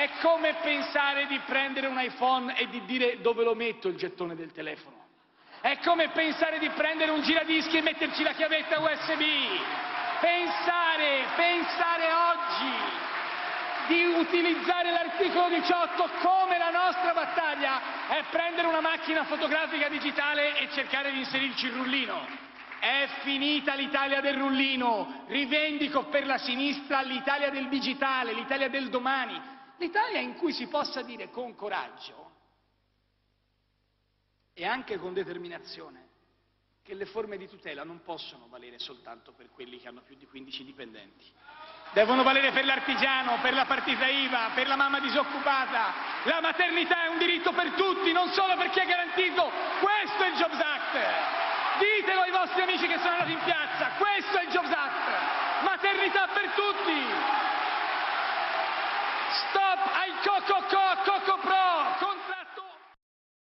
È come pensare di prendere un iPhone e di dire dove lo metto il gettone del telefono. È come pensare di prendere un giradischi e metterci la chiavetta USB. Pensare, pensare oggi di utilizzare l'articolo 18 come la nostra battaglia è prendere una macchina fotografica digitale e cercare di inserirci il rullino. È finita l'Italia del rullino, rivendico per la sinistra l'Italia del digitale, l'Italia del domani, l'Italia in cui si possa dire con coraggio e anche con determinazione che le forme di tutela non possono valere soltanto per quelli che hanno più di 15 dipendenti. Devono valere per l'artigiano, per la partita IVA, per la mamma disoccupata. La maternità è un diritto per tutti, non solo per chi è garantito. Questo è il Jobs Act. Ditelo ai vostri amici che sono andati in piazza. Questo è il Jobs Act. Maternità per tutti.